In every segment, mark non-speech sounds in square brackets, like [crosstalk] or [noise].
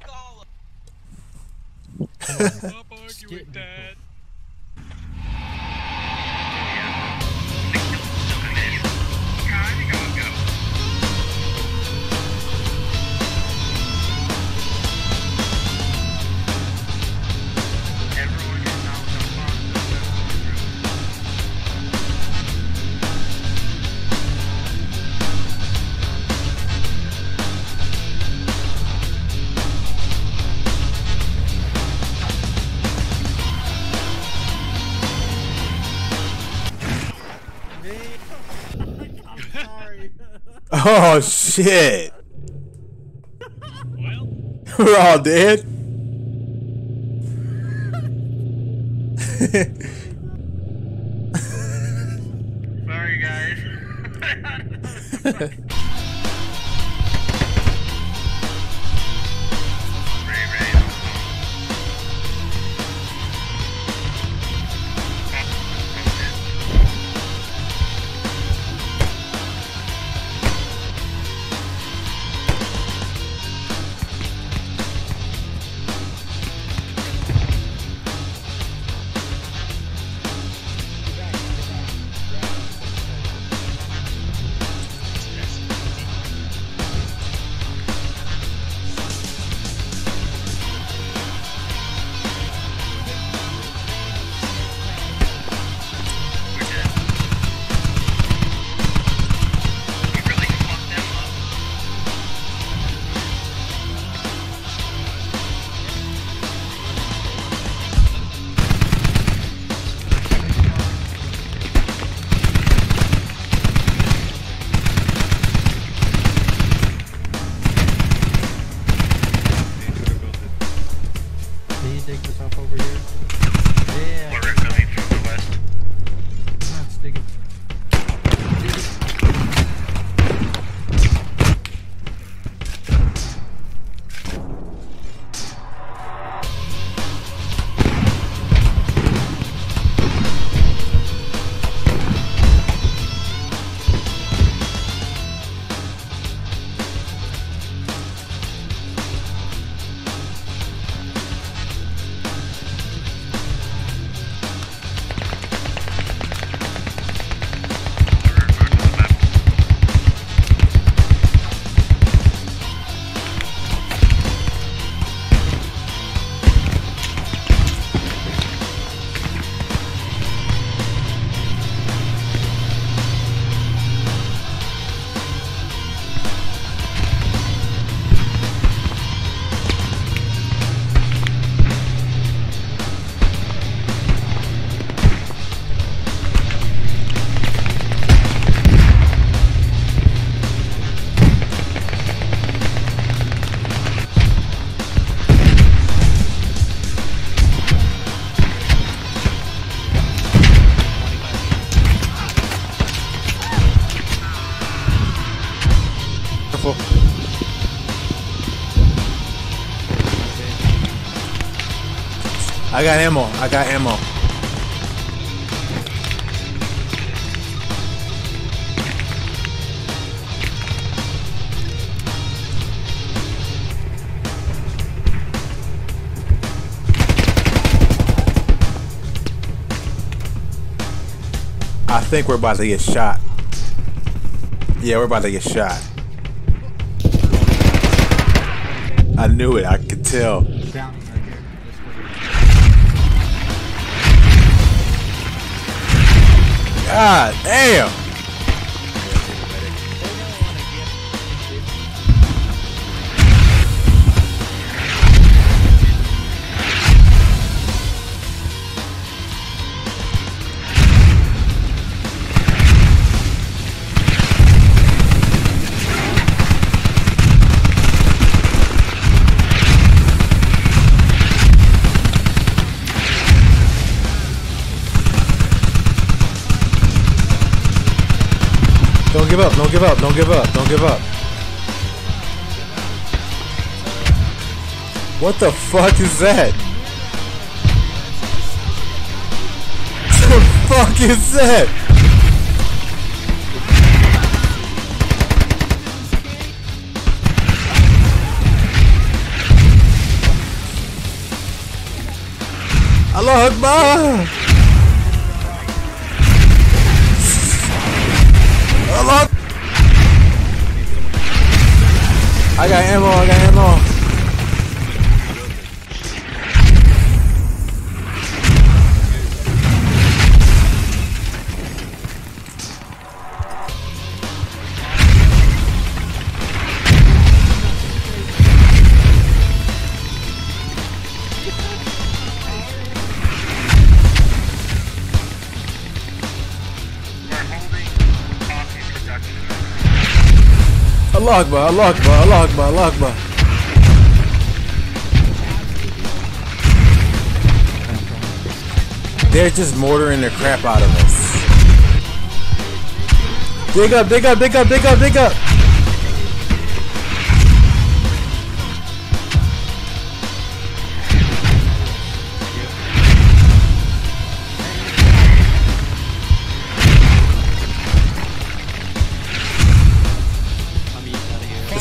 Fuck all of Stop arguing, Dad. I'm [laughs] sorry. Oh shit! Well, [laughs] We're all dead. [laughs] Sorry, guys. Got ammo. I got ammo. I think we're about to get shot. Yeah, we're about to get shot. I knew it. I could tell. God damn. Don't give up, don't give up, don't give up, don't give up. What the fuck is that? the fuck is that? Allah Akbar! I got ammo, I Allah Akbar, Allah Akbar, Allah Akbar, Allah Akbar. They're just mortaring the crap out of us. Dig up, dig up, dig up, dig up, dig up.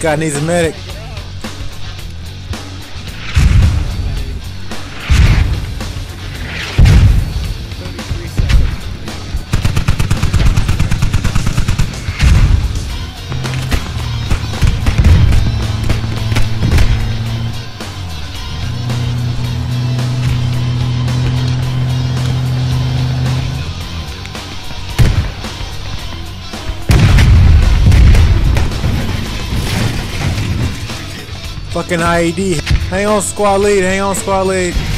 Guy needs a medic. Fucking IED. Hang on, squad lead. Hang on, squad lead.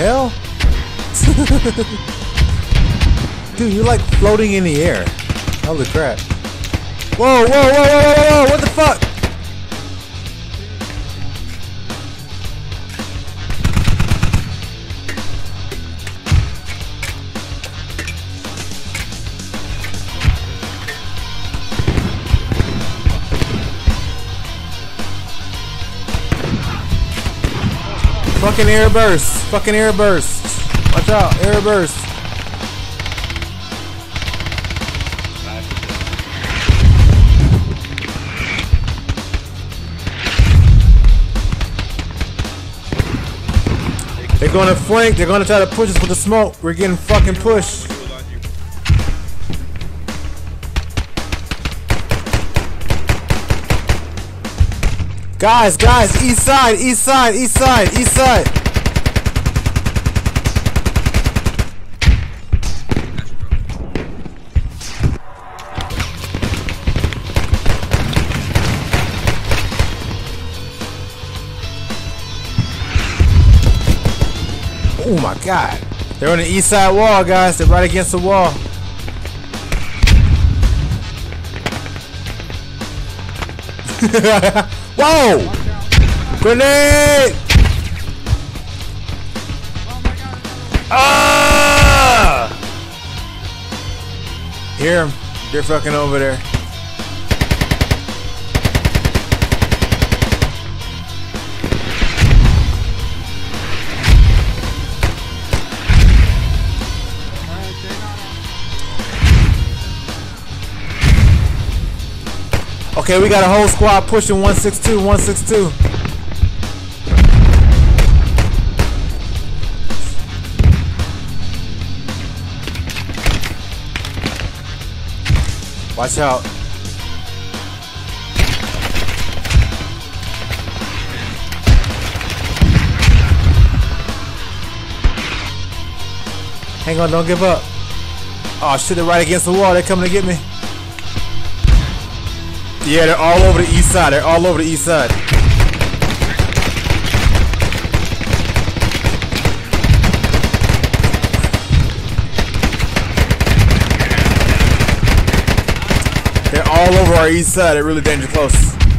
Hell? [laughs] Dude, you're like floating in the air. Holy crap. Whoa, whoa, whoa, whoa, whoa, whoa, what the fuck? Fucking air burst. Fucking air burst. Watch out, air burst. They're gonna flank. They're gonna try to push us with the smoke. We're getting fucking pushed. Guys, guys, east side, east side, east side, east side. Oh my god. They're on the east side wall, guys. They're right against the wall. [laughs] Whoa! Grenade! Ah! Hear him. They're fucking over there. Okay, we got a whole squad pushing 162, 162. Watch out. Hang on, don't give up. Oh, shoot it right against the wall. They're coming to get me. Yeah, they're all over the east side. They're all over the east side. They're all over our east side. They're really dangerous close.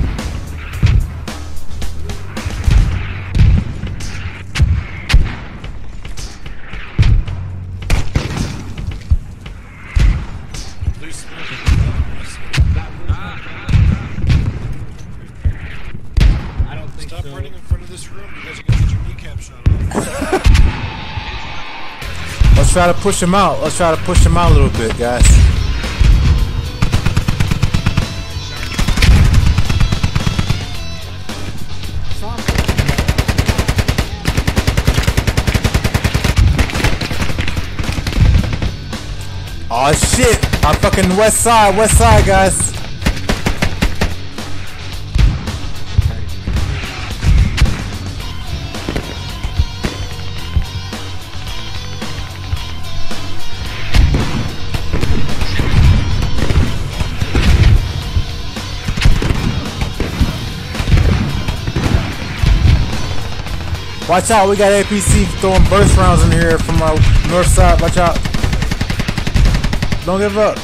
Let's try to push him out. Let's try to push him out a little bit, guys. Oh shit! I'm fucking west side, west side, guys. Watch out, we got APC throwing burst rounds in here from our north side. Watch out. Don't give up.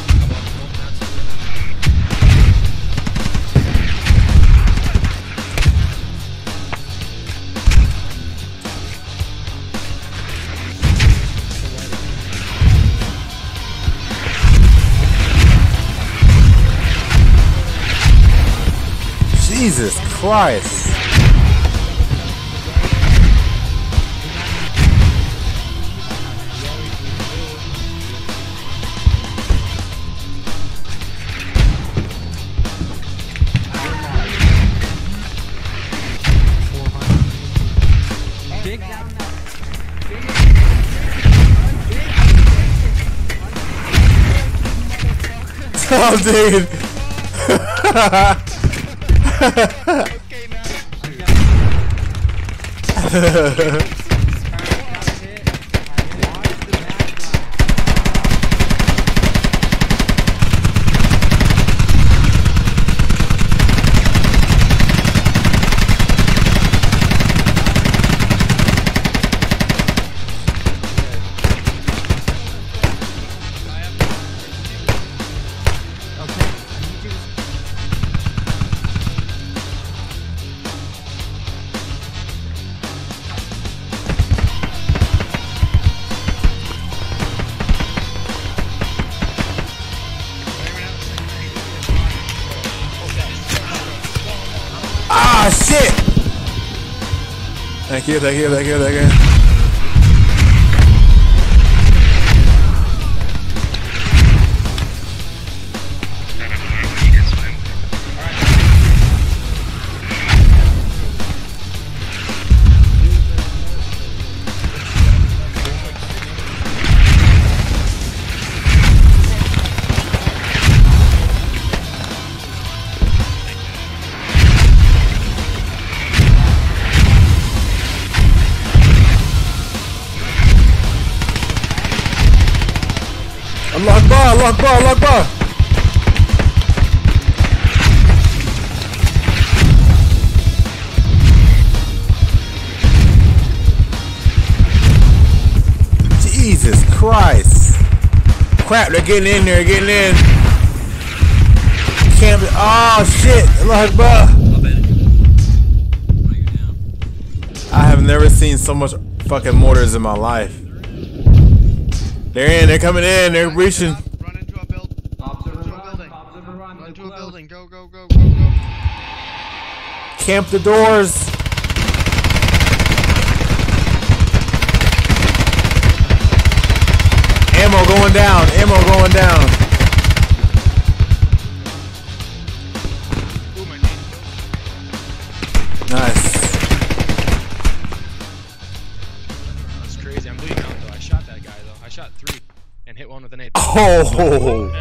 Jesus Christ. Oh, dude. [laughs] Ah, [laughs] érdek, érdek, érdek. érdek. Allah Akbar, Allah Akbar, Allah Akbar. Jesus Christ. Crap, they're getting in there, getting in. Can't be, oh shit, Allah Akbar. I have never seen so much fucking mortars in my life. They're in, they're coming in, they're reaching. Run into a building. Run into a building. Run into a building. Go, go, go, go, go. Camp the doors. Ammo going down, ammo going down. And hit one with an eight. Oh.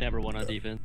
Never won on defense.